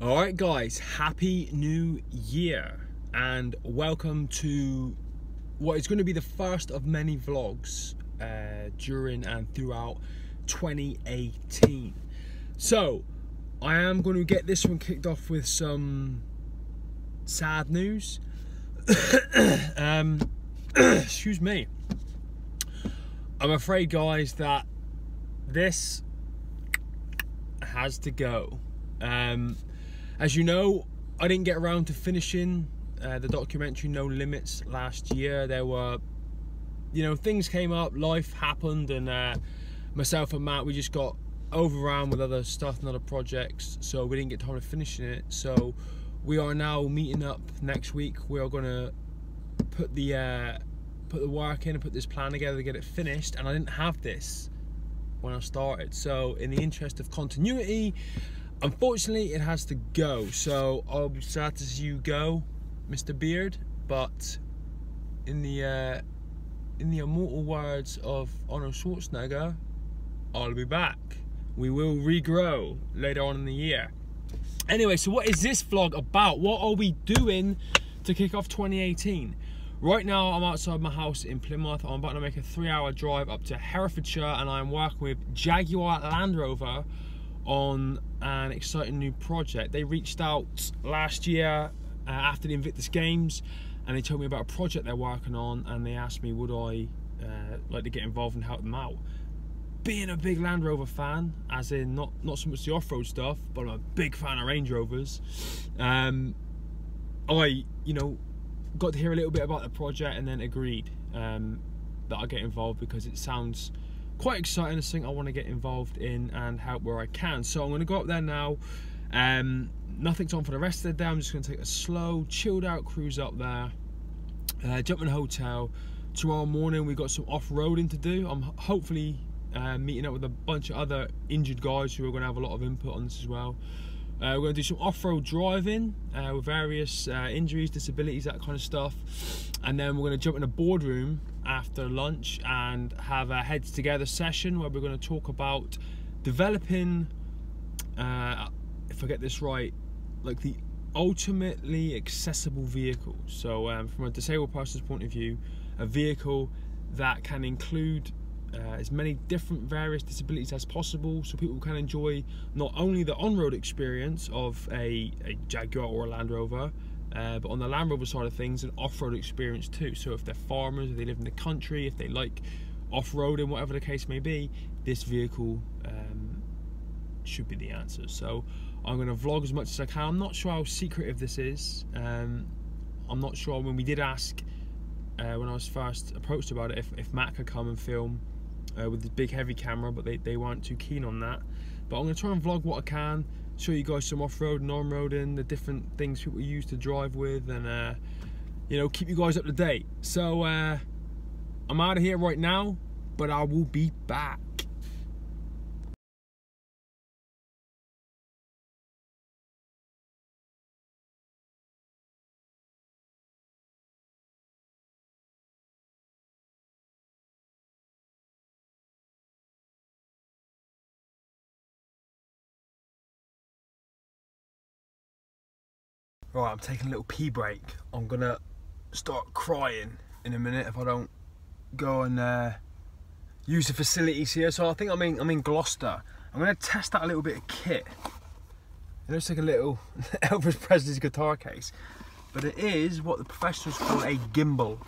All right, guys, happy new year and welcome to what is going to be the first of many vlogs uh, during and throughout 2018. So, I am going to get this one kicked off with some sad news. um, excuse me. I'm afraid, guys, that this has to go. Um, as you know, I didn't get around to finishing uh, the documentary No Limits last year. There were, you know, things came up, life happened, and uh, myself and Matt, we just got overrun with other stuff and other projects, so we didn't get time to finishing it. So we are now meeting up next week. We are gonna put the uh, put the work in and put this plan together to get it finished. And I didn't have this when I started, so in the interest of continuity. Unfortunately, it has to go, so I'll be sad to see you go, Mr. Beard. But in the uh, in the immortal words of Arnold Schwarzenegger, I'll be back. We will regrow later on in the year. Anyway, so what is this vlog about? What are we doing to kick off 2018? Right now, I'm outside my house in Plymouth. I'm about to make a three-hour drive up to Herefordshire, and I'm working with Jaguar Land Rover on an exciting new project. They reached out last year uh, after the Invictus Games and they told me about a project they're working on and they asked me would I uh, like to get involved and help them out. Being a big Land Rover fan, as in not, not so much the off-road stuff, but I'm a big fan of Range Rovers, um, I, you know, got to hear a little bit about the project and then agreed um, that I get involved because it sounds quite exciting. It's something I want to get involved in and help where I can. So I'm going to go up there now. Um, nothing's on for the rest of the day. I'm just going to take a slow, chilled out cruise up there. Uh, jump in a hotel. Tomorrow morning we've got some off-roading to do. I'm hopefully uh, meeting up with a bunch of other injured guys who are going to have a lot of input on this as well. Uh, we're going to do some off-road driving uh, with various uh, injuries, disabilities, that kind of stuff. And then we're going to jump in a boardroom after lunch and have a heads together session where we're going to talk about developing, uh, if I get this right, like the ultimately accessible vehicle. So um, from a disabled person's point of view, a vehicle that can include uh, as many different various disabilities as possible so people can enjoy not only the on-road experience of a, a Jaguar or a Land Rover uh, but on the Land Rover side of things an off-road experience too. So if they're farmers if they live in the country if they like off-roading whatever the case may be this vehicle um, should be the answer. So I'm going to vlog as much as I can. I'm not sure how secretive this is. Um, I'm not sure when we did ask uh, when I was first approached about it if, if Matt could come and film uh, with this big heavy camera, but they, they weren't too keen on that. But I'm to try and vlog what I can, show you guys some off-road and on-roading, the different things people use to drive with, and uh, you know, keep you guys up to date. So uh, I'm out of here right now, but I will be back. Right, I'm taking a little pee break. I'm gonna start crying in a minute if I don't go and uh, use the facilities here. So I think I'm in, I'm in Gloucester. I'm gonna test out a little bit of kit. It looks like a little Elvis Presley's guitar case, but it is what the professionals call a gimbal.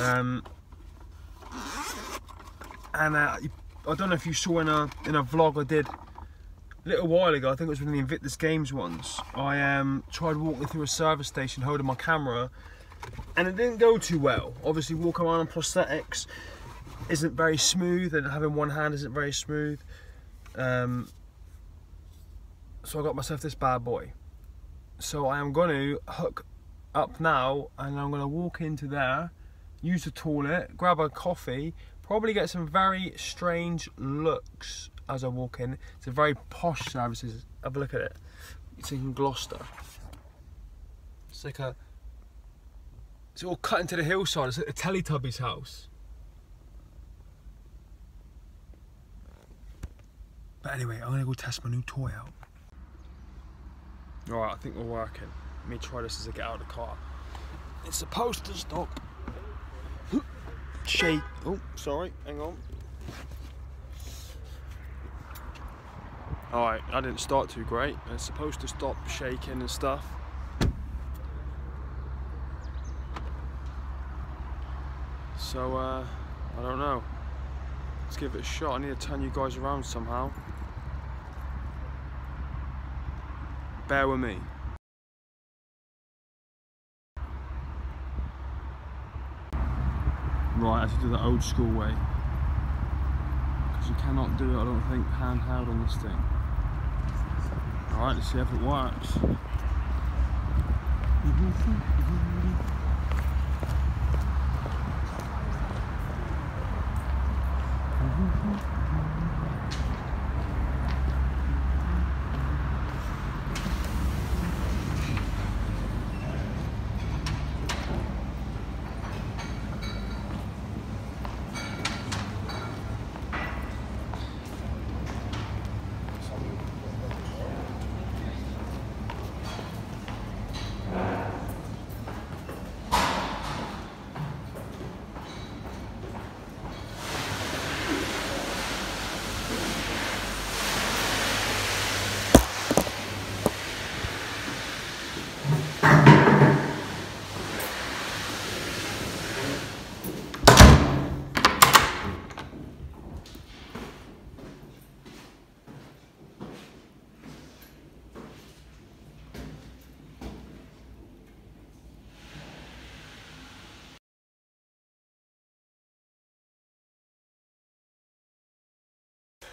Um, and uh, I don't know if you saw in a in a vlog I did little while ago, I think it was of the Invictus Games ones, I um, tried walking through a service station holding my camera and it didn't go too well. Obviously walking around on prosthetics isn't very smooth and having one hand isn't very smooth. Um, so I got myself this bad boy. So I am going to hook up now and I'm going to walk into there, use the toilet, grab a coffee, probably get some very strange looks as I walk in. It's a very posh service. Have a look at it. It's in Gloucester. It's like a. It's all cut into the hillside. It's like the Teletubbies house. But anyway, I'm gonna go test my new toy out. Alright, I think we're working. Let me try this as I get out of the car. It's supposed to stop. Shake. Oh, sorry, hang on. Alright, I didn't start too great. It's supposed to stop shaking and stuff. So, uh, I don't know. Let's give it a shot. I need to turn you guys around somehow. Bear with me. Right, I have to do the old school way. Because you cannot do it, I don't think, handheld on this thing. Alright, let's see if it works.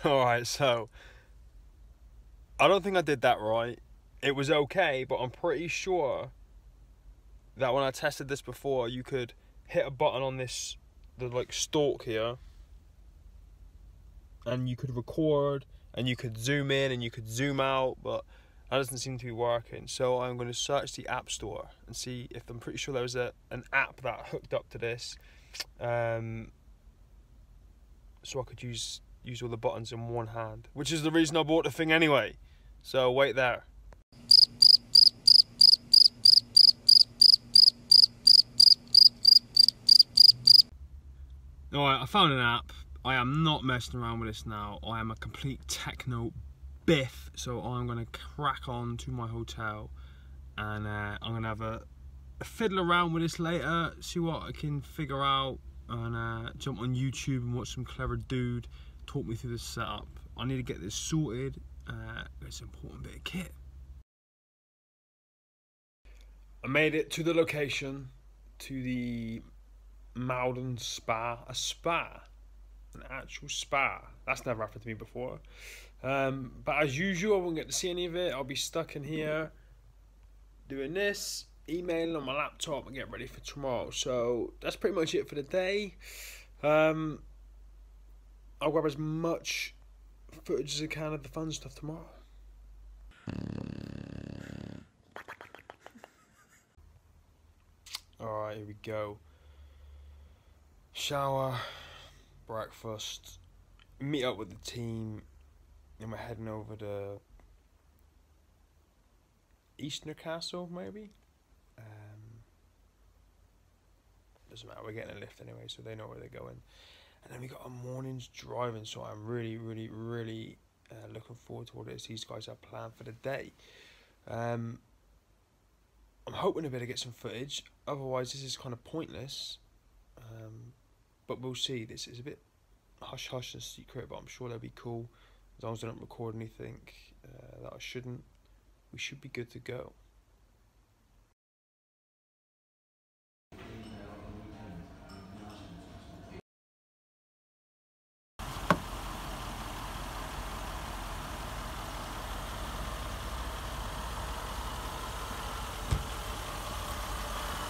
Alright, so I don't think I did that right. It was okay, but I'm pretty sure that when I tested this before, you could hit a button on this, the like stalk here, and you could record, and you could zoom in, and you could zoom out, but that doesn't seem to be working. So I'm going to search the App Store and see if I'm pretty sure there was a an app that hooked up to this, um, so I could use use all the buttons in one hand, which is the reason I bought the thing anyway. So wait there. Alright, I found an app. I am not messing around with this now. I am a complete techno biff, so I'm going to crack on to my hotel and uh, I'm going to have a, a fiddle around with this later, see what I can figure out and uh, jump on YouTube and watch some clever dude talk me through the setup. I need to get this sorted. Uh, it's an important bit of kit. I made it to the location, to the Malvern Spa. A spa, an actual spa. That's never happened to me before. Um, but as usual, I won't get to see any of it. I'll be stuck in here doing this, emailing on my laptop, and get ready for tomorrow. So that's pretty much it for the day. Um, I'll grab as much footage as I can of the fun stuff tomorrow. Alright, here we go. Shower, breakfast, meet up with the team, and we're heading over to East Castle, maybe? Um, doesn't matter, we're getting a lift anyway, so they know where they're going and then we got a morning's driving so i'm really really really uh, looking forward to what it is these guys have planned for the day. Um, i'm hoping to be able to get some footage otherwise this is kind of pointless. Um, but we'll see. This is a bit hush hush and secret but i'm sure they'll be cool. As long as i don't record anything uh, that i shouldn't we should be good to go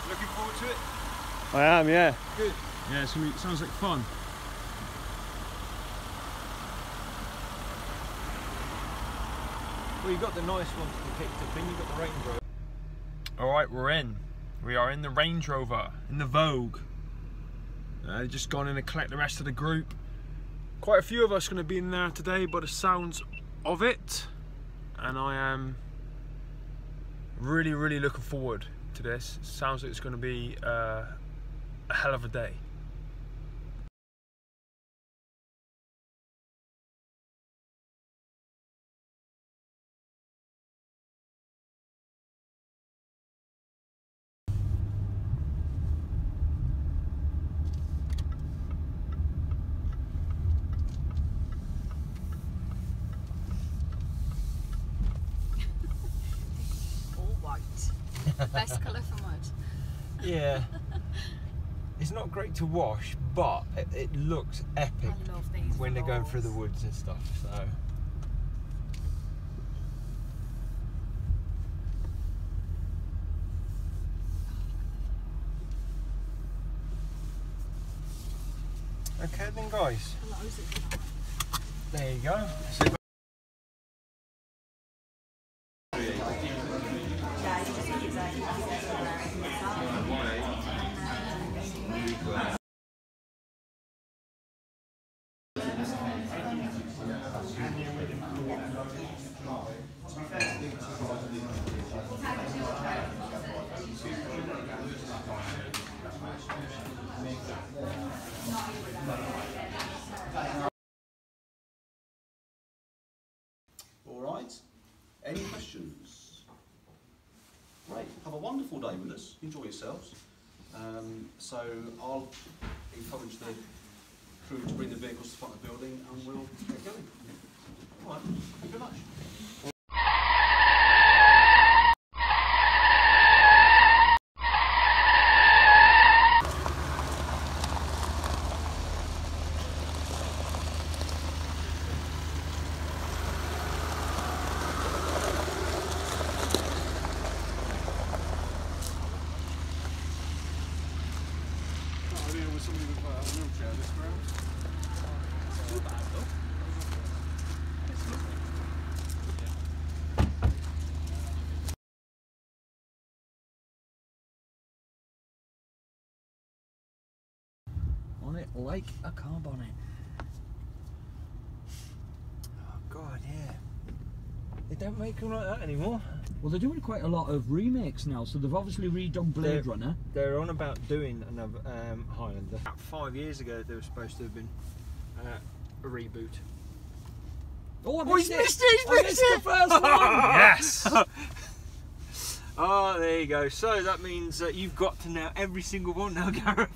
Looking forward to it? I am, yeah. Good. Yeah, it's gonna be, sounds like fun. Well, you got the nice one to be picked up then you got the Range Rover. Alright, we're in. We are in the Range Rover, in the Vogue. Uh, just gone in to collect the rest of the group. Quite a few of us going to be in there today by the sounds of it. And I am Really, really looking forward to this. Sounds like it's going to be uh, a hell of a day. All white. Best colour for mud. Yeah. It's not great to wash, but it, it looks epic I love these when they're going through the woods and stuff. So. Okay then, guys. Loads of them. There you go. So All right. Any questions? Great. Have a wonderful day with us. Enjoy yourselves. Um, so I'll encourage the crew to bring the vehicles to the front of the building and we'll get going. All right. Thank you very much. on it like a car bonnet. Oh God, yeah. They don't make them like that anymore. Well, they're doing quite a lot of remakes now, so they've obviously redone Blade They're- Runner. They're on about doing another um, Highlander. About five years ago, they were supposed to have been uh, a reboot. Oh, I Oh, he's missed it! missed it, he's I missed missed it! the first one! Yes! Oh, there you go. So that means that you've got to know every single one now, Gareth.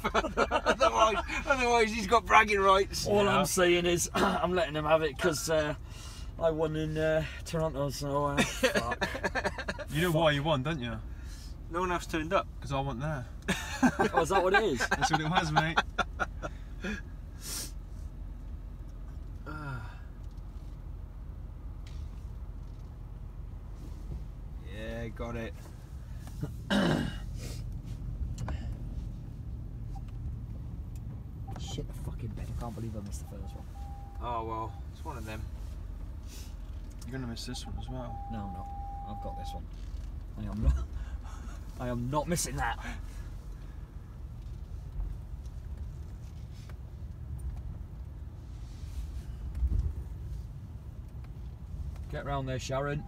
otherwise, otherwise he's got bragging rights. All Yeah. I'm saying is, I'm letting him have it because uh, I won in uh, Toronto, so uh, fuck. You know why you won, don't you? No one else turned up. Because I wasn't there. Oh, is that what it is? That's what it was, mate. Yeah, got it. Shit the fucking bed. I can't believe I missed the first one. Oh well, it's one of them. You're going to miss this one as well. No, I'm not. I've got this one. I am not. I am not missing that. Get round there, Sharon.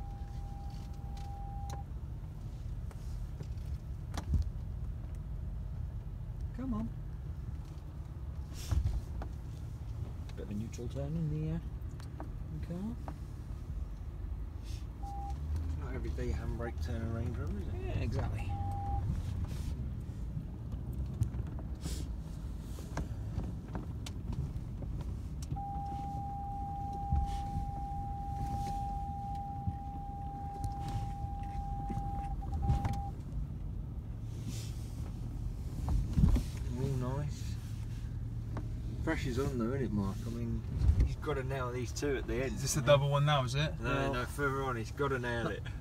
Come on. Bit of a neutral turn in the uh, car. Not every day handbrake turn a Range Rover, is it? Yeah, exactly. Real nice. Pressure's on though, isn't it, Mark? I mean, he's got to nail these two at the end. Is this the double one now, is it? No, no, further on, he's got to nail it.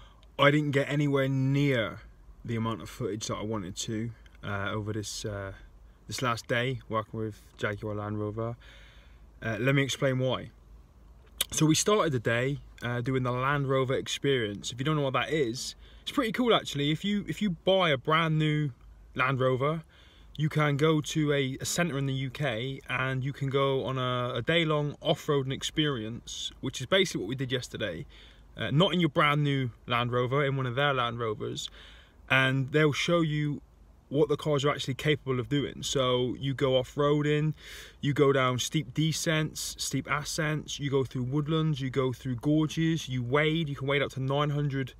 I didn't get anywhere near the amount of footage that I wanted to uh, over this uh, this last day working with Jaguar Land Rover. Uh, let me explain why. So we started the day uh, doing the Land Rover experience. If you don't know what that is, it's pretty cool actually. If you if you buy a brand new Land Rover, you can go to a, a centre in the UK and you can go on a, a day-long off-roading experience, which is basically what we did yesterday. Uh, not in your brand new Land Rover, in one of their Land Rovers, and they'll show you what the cars are actually capable of doing. So you go off-roading, you go down steep descents, steep ascents, you go through woodlands, you go through gorges, you wade, you can wade up to 900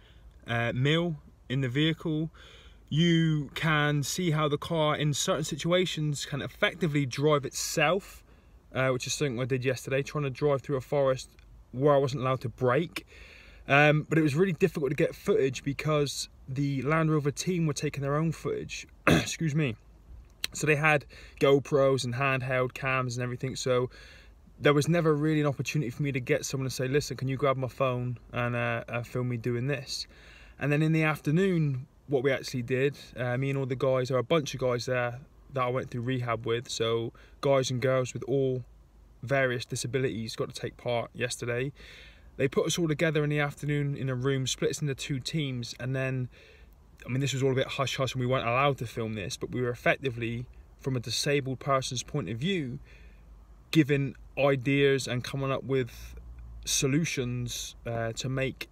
uh, mil in the vehicle. You can see how the car in certain situations can effectively drive itself, uh, which is something I did yesterday, trying to drive through a forest where I wasn't allowed to brake. Um, but it was really difficult to get footage because the Land Rover team were taking their own footage. Excuse me. So they had GoPros and handheld cams and everything. So there was never really an opportunity for me to get someone to say, listen, can you grab my phone and uh, uh, film me doing this? And then in the afternoon, what we actually did, uh, me and all the guys, there are a bunch of guys there that I went through rehab with. So guys and girls with all various disabilities got to take part yesterday. They put us all together in the afternoon in a room, split us into two teams, and then, I mean, this was all a bit hush hush, and we weren't allowed to film this, but we were effectively, from a disabled person's point of view, giving ideas and coming up with solutions uh, to make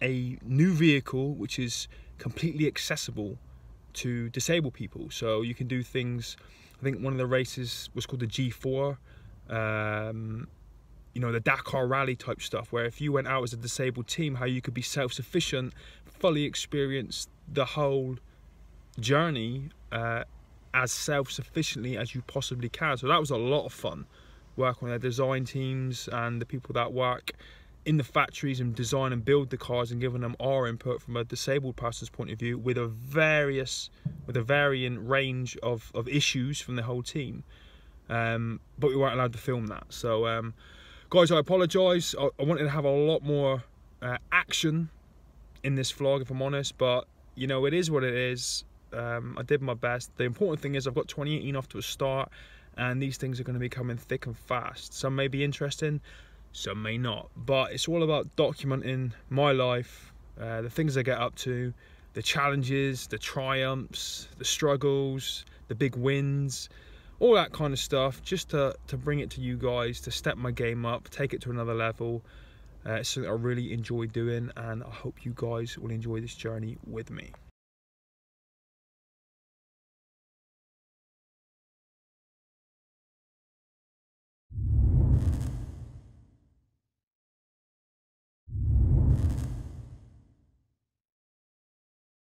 a new vehicle which is completely accessible to disabled people. So you can do things. I think one of the races was called the G4. Um, you know the Dakar Rally type stuff, where if you went out as a disabled team, how you could be self-sufficient, fully experience the whole journey uh, as self-sufficiently as you possibly can. So that was a lot of fun working with their design teams and the people that work in the factories and design and build the cars and giving them our input from a disabled person's point of view with a various with a varying range of, of issues from the whole team um, but we weren't allowed to film that so um, guys I apologize. I, I, wanted to have a lot more uh, action in this vlog if I'm honest but you know it is what it is. Um, I did my best. The important thing is I've got 2018 off to a start and these things are going to be coming thick and fast. Some may be interesting some may not. But it's all about documenting my life, uh, the things I get up to, the challenges, the triumphs, the struggles, the big wins, all that kind of stuff, just to, to bring it to you guys, to step my game up, take it to another level. Uh, it's something I really enjoy doing, and I hope you guys will enjoy this journey with me.